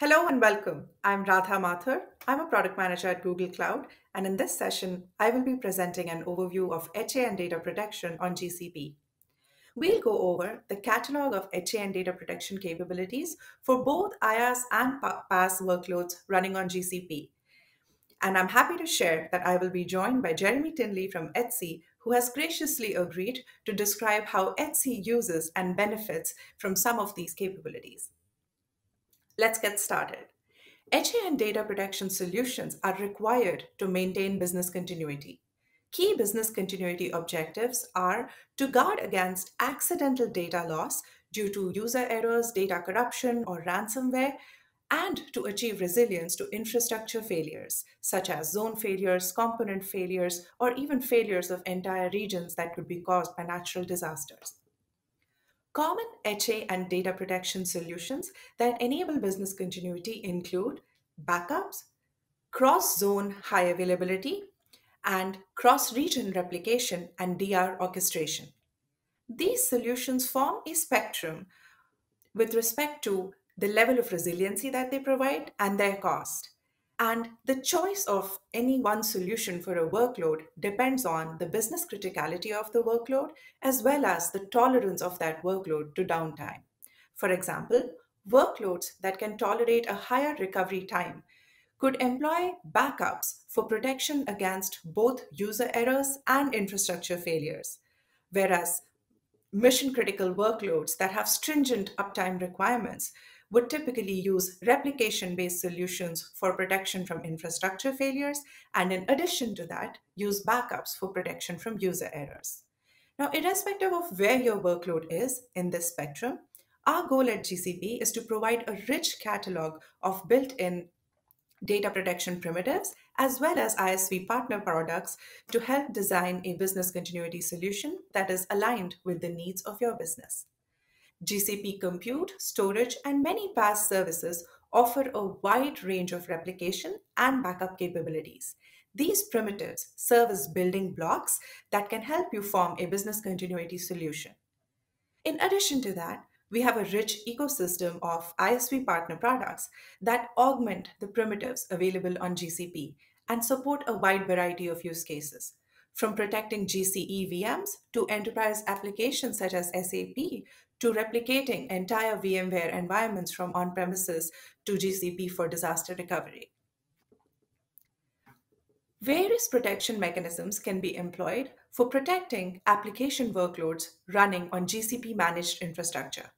Hello and welcome. I'm Radha Mathur. I'm a product manager at Google Cloud, and in this session, I will be presenting an overview of HA and data protection on GCP. We'll go over the catalog of HA and data protection capabilities for both IaaS and PaaS workloads running on GCP. And I'm happy to share that I will be joined by Jeremy Tinley from Etsy, who has graciously agreed to describe how Etsy uses and benefits from some of these capabilities. Let's get started. HA and data protection solutions are required to maintain business continuity. Key business continuity objectives are to guard against accidental data loss due to user errors, data corruption, or ransomware, and to achieve resilience to infrastructure failures, such as zone failures, component failures, or even failures of entire regions that could be caused by natural disasters. Common HA and data protection solutions that enable business continuity include backups, cross-zone high availability, and cross-region replication and DR orchestration. These solutions form a spectrum with respect to the level of resiliency that they provide and their cost. And the choice of any one solution for a workload depends on the business criticality of the workload as well as the tolerance of that workload to downtime. For example, workloads that can tolerate a higher recovery time could employ backups for protection against both user errors and infrastructure failures, whereas mission critical workloads that have stringent uptime requirements would typically use replication based solutions for protection from infrastructure failures, and in addition to that, use backups for protection from user errors. Now, irrespective of where your workload is in this spectrum, our goal at GCP is to provide a rich catalog of built in data protection primitives as well as ISV partner products to help design a business continuity solution that is aligned with the needs of your business. GCP Compute, Storage, and many PaaS services offer a wide range of replication and backup capabilities. These primitives serve as building blocks that can help you form a business continuity solution. In addition to that, we have a rich ecosystem of ISV partner products that augment the primitives available on GCP and support a wide variety of use cases. From protecting GCE VMs to enterprise applications such as SAP to replicating entire VMware environments from on premises to GCP for disaster recovery. Various protection mechanisms can be employed for protecting application workloads running on GCP managed infrastructure.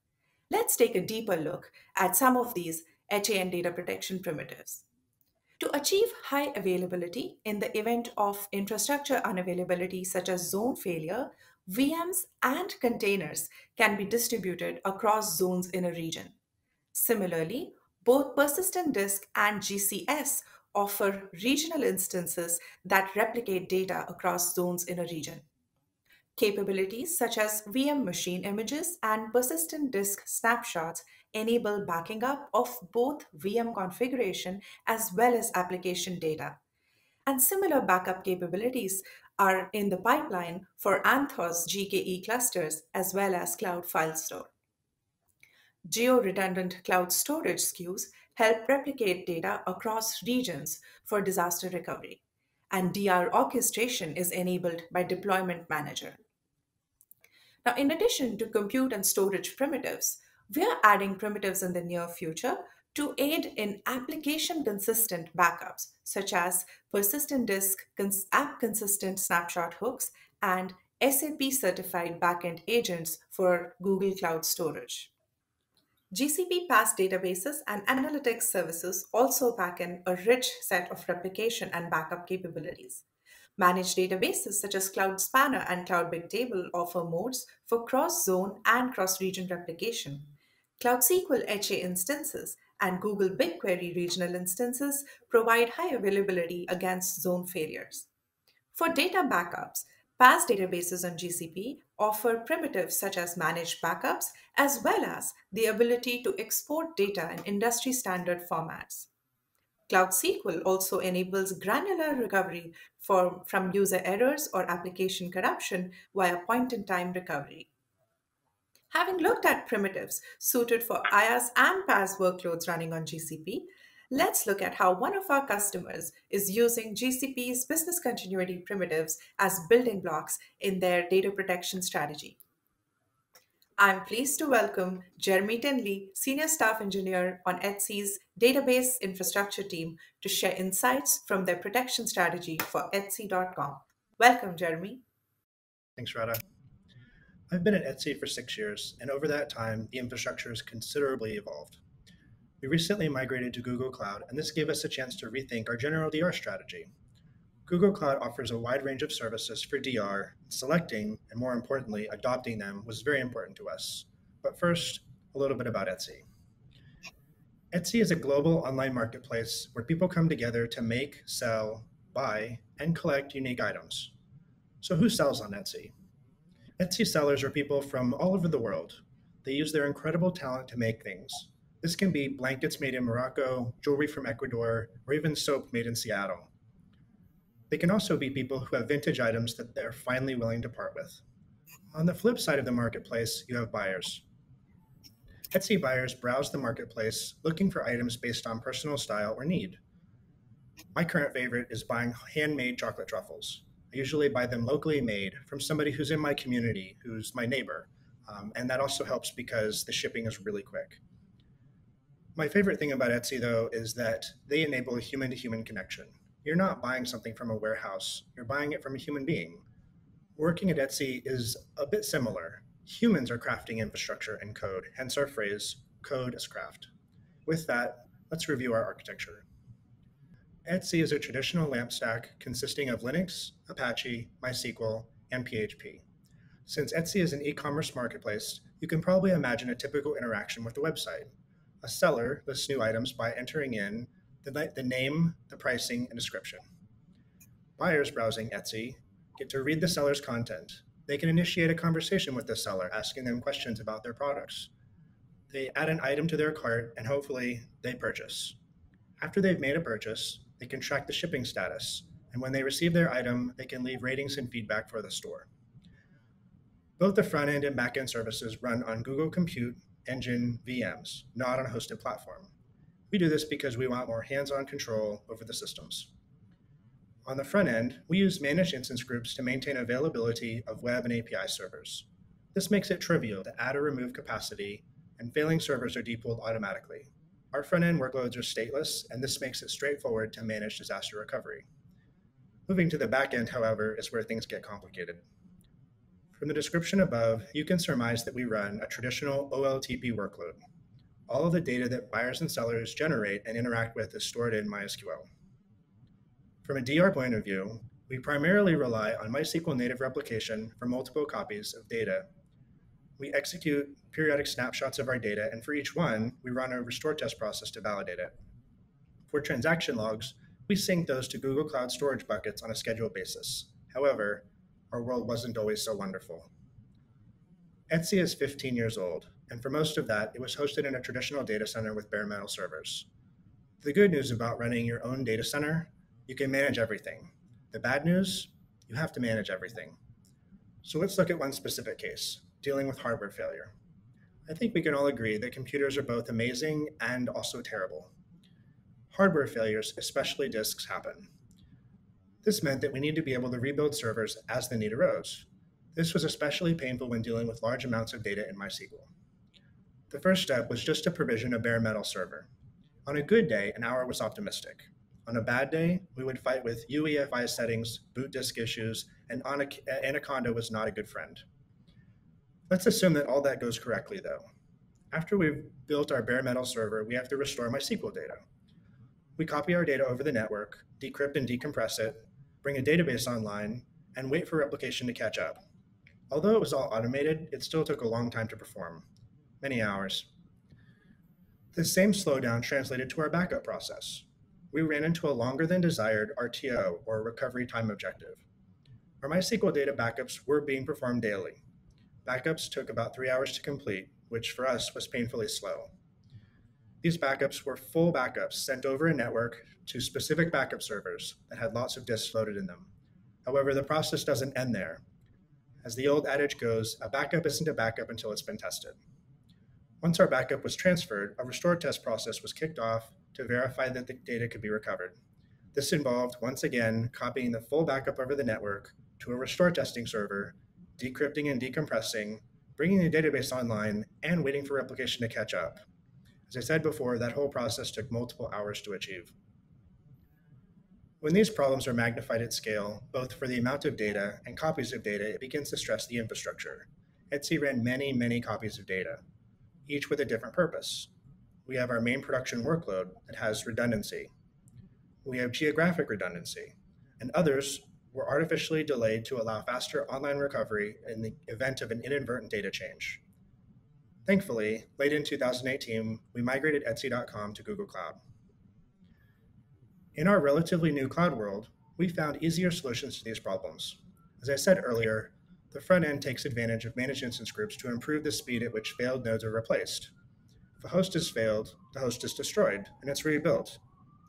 Let's take a deeper look at some of these HA and data protection primitives. To achieve high availability in the event of infrastructure unavailability such as zone failure, VMs and containers can be distributed across zones in a region. Similarly, both persistent disk and GCS offer regional instances that replicate data across zones in a region. Capabilities such as VM machine images and persistent disk snapshots enable backing up of both VM configuration as well as application data. And similar backup capabilities are in the pipeline for Anthos GKE clusters as well as Cloud Filestore. Geo-redundant cloud storage SKUs help replicate data across regions for disaster recovery, and DR orchestration is enabled by Deployment Manager. Now, in addition to compute and storage primitives, we are adding primitives in the near future to aid in application consistent backups, such as persistent disk, app consistent snapshot hooks, and SAP certified backend agents for Google Cloud Storage. GCP PaaS databases and analytics services also pack in a rich set of replication and backup capabilities. Managed databases such as Cloud Spanner and Cloud Bigtable offer modes for cross zone and cross region replication. Cloud SQL HA instances and Google BigQuery regional instances provide high availability against zone failures. For data backups, PaaS databases on GCP offer primitives such as managed backups, as well as the ability to export data in industry standard formats. Cloud SQL also enables granular recovery for, from user errors or application corruption via point in time recovery. Having looked at primitives suited for IaaS and PaaS workloads running on GCP, let's look at how one of our customers is using GCP's business continuity primitives as building blocks in their data protection strategy. I'm pleased to welcome Jeremy Tinley, Senior Staff Engineer on Etsy's database infrastructure team, to share insights from their protection strategy for Etsy.com. Welcome, Jeremy. Thanks, Radha. I've been at Etsy for six years, and over that time, the infrastructure has considerably evolved. We recently migrated to Google Cloud, and this gave us a chance to rethink our general DR strategy. Google Cloud offers a wide range of services for DR. Selecting, and more importantly, adopting them was very important to us. But first, a little bit about Etsy. Etsy is a global online marketplace where people come together to make, sell, buy, and collect unique items. So, who sells on Etsy? Etsy sellers are people from all over the world. They use their incredible talent to make things. This can be blankets made in Morocco, jewelry from Ecuador, or even soap made in Seattle. They can also be people who have vintage items that they're finally willing to part with. On the flip side of the marketplace, you have buyers. Etsy buyers browse the marketplace looking for items based on personal style or need. My current favorite is buying handmade chocolate truffles. I usually buy them locally made from somebody who's in my community, who's my neighbor. Um, and that also helps because the shipping is really quick. My favorite thing about Etsy, though, is that they enable a human to human connection. You're not buying something from a warehouse, you're buying it from a human being. Working at Etsy is a bit similar. Humans are crafting infrastructure and code, hence our phrase, code as craft. With that, let's review our architecture. Etsy is a traditional LAMP stack consisting of Linux, Apache, MySQL, and PHP. Since Etsy is an e-commerce marketplace, you can probably imagine a typical interaction with the website. A seller lists new items by entering in the, the name, the pricing, and description. Buyers browsing Etsy get to read the seller's content. They can initiate a conversation with the seller, asking them questions about their products. They add an item to their cart and hopefully they purchase. After they've made a purchase, they can track the shipping status, and when they receive their item, they can leave ratings and feedback for the store. Both the front end and back end services run on Google Compute Engine VMs, not on a hosted platform. We do this because we want more hands on control over the systems. On the front end, we use managed instance groups to maintain availability of web and API servers. This makes it trivial to add or remove capacity, and failing servers are depooled automatically. Our front end workloads are stateless, and this makes it straightforward to manage disaster recovery. Moving to the back end, however, is where things get complicated. From the description above, you can surmise that we run a traditional OLTP workload. All of the data that buyers and sellers generate and interact with is stored in MySQL. From a DR point of view, we primarily rely on MySQL native replication for multiple copies of data we execute periodic snapshots of our data, and for each one, we run a restore test process to validate it. For transaction logs, we sync those to Google Cloud storage buckets on a scheduled basis. However, our world wasn't always so wonderful. Etsy is 15 years old, and for most of that, it was hosted in a traditional data center with bare metal servers. The good news about running your own data center, you can manage everything. The bad news, you have to manage everything. So let's look at one specific case dealing with hardware failure. I think we can all agree that computers are both amazing and also terrible. Hardware failures, especially disks, happen. This meant that we need to be able to rebuild servers as the need arose. This was especially painful when dealing with large amounts of data in MySQL. The first step was just to provision a bare metal server. On a good day, an hour was optimistic. On a bad day, we would fight with UEFI settings, boot disk issues, and Anaconda was not a good friend. Let's assume that all that goes correctly though. After we've built our bare metal server, we have to restore MySQL data. We copy our data over the network, decrypt and decompress it, bring a database online, and wait for replication to catch up. Although it was all automated, it still took a long time to perform, many hours. The same slowdown translated to our backup process. We ran into a longer than desired RTO, or recovery time objective. Our MySQL data backups were being performed daily, Backups took about three hours to complete, which for us was painfully slow. These backups were full backups sent over a network to specific backup servers that had lots of disks loaded in them. However, the process doesn't end there. As the old adage goes, a backup isn't a backup until it's been tested. Once our backup was transferred, a restore test process was kicked off to verify that the data could be recovered. This involved, once again, copying the full backup over the network to a restore testing server, decrypting and decompressing, bringing the database online, and waiting for replication to catch up. As I said before, that whole process took multiple hours to achieve. When these problems are magnified at scale, both for the amount of data and copies of data, it begins to stress the infrastructure. Etsy ran many, many copies of data, each with a different purpose. We have our main production workload that has redundancy. We have geographic redundancy, and others were artificially delayed to allow faster online recovery in the event of an inadvertent data change. Thankfully, late in 2018, we migrated Etsy.com to Google Cloud. In our relatively new cloud world, we found easier solutions to these problems. As I said earlier, the front end takes advantage of managed instance groups to improve the speed at which failed nodes are replaced. If a host is failed, the host is destroyed and it's rebuilt.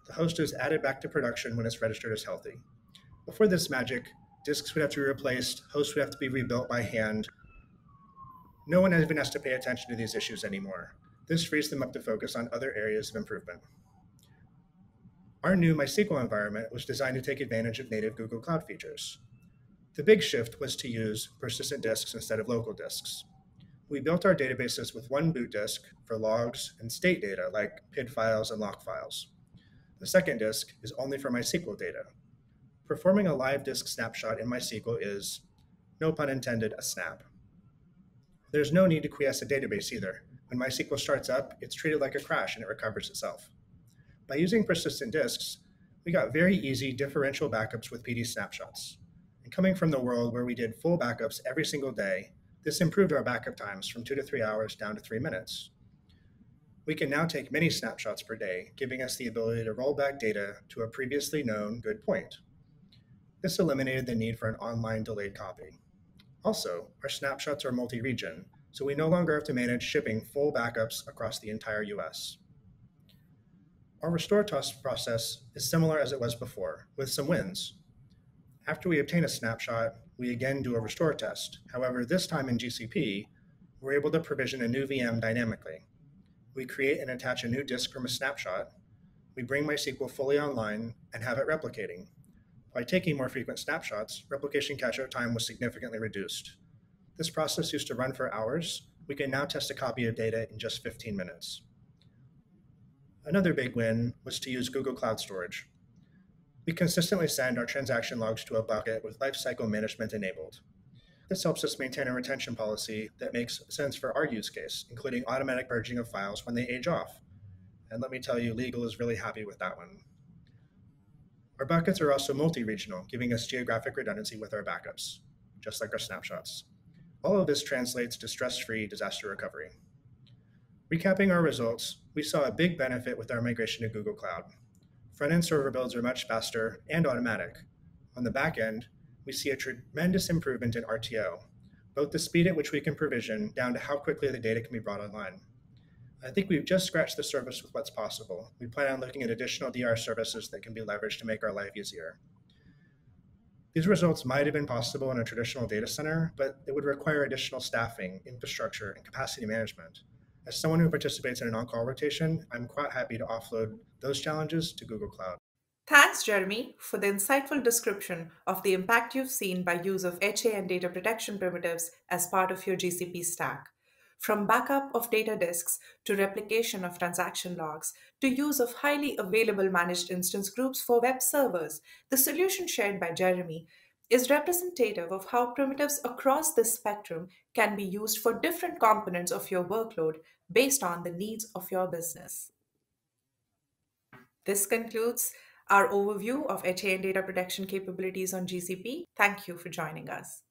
The host is added back to production when it's registered as healthy. Before this magic, disks would have to be replaced, hosts would have to be rebuilt by hand. No one has even has to pay attention to these issues anymore. This frees them up to focus on other areas of improvement. Our new MySQL environment was designed to take advantage of native Google Cloud features. The big shift was to use persistent disks instead of local disks. We built our databases with one boot disk for logs and state data like PID files and lock files. The second disk is only for MySQL data. Performing a live disk snapshot in MySQL is, no pun intended, a snap. There's no need to quiesce a database either. When MySQL starts up, it's treated like a crash and it recovers itself. By using persistent disks, we got very easy differential backups with PD snapshots. And coming from the world where we did full backups every single day, this improved our backup times from two to three hours down to three minutes. We can now take many snapshots per day, giving us the ability to roll back data to a previously known good point. This eliminated the need for an online delayed copy. Also, our snapshots are multi region, so we no longer have to manage shipping full backups across the entire US. Our restore process is similar as it was before, with some wins. After we obtain a snapshot, we again do a restore test. However, this time in GCP, we're able to provision a new VM dynamically. We create and attach a new disk from a snapshot. We bring MySQL fully online and have it replicating. By taking more frequent snapshots, replication catch-up time was significantly reduced. This process used to run for hours. We can now test a copy of data in just 15 minutes. Another big win was to use Google Cloud Storage. We consistently send our transaction logs to a bucket with lifecycle management enabled. This helps us maintain a retention policy that makes sense for our use case, including automatic purging of files when they age off. And let me tell you, legal is really happy with that one. Our buckets are also multi-regional, giving us geographic redundancy with our backups, just like our snapshots. All of this translates to stress-free disaster recovery. Recapping our results, we saw a big benefit with our migration to Google Cloud. Front-end server builds are much faster and automatic. On the back end, we see a tremendous improvement in RTO, both the speed at which we can provision down to how quickly the data can be brought online. I think we've just scratched the surface with what's possible. We plan on looking at additional DR services that can be leveraged to make our life easier. These results might have been possible in a traditional data center, but it would require additional staffing, infrastructure, and capacity management. As someone who participates in an on-call rotation, I'm quite happy to offload those challenges to Google Cloud. Thanks, Jeremy, for the insightful description of the impact you've seen by use of HA and data protection primitives as part of your GCP stack. From backup of data disks to replication of transaction logs to use of highly available managed instance groups for web servers, the solution shared by Jeremy is representative of how primitives across this spectrum can be used for different components of your workload based on the needs of your business. This concludes our overview of HA and data protection capabilities on GCP. Thank you for joining us.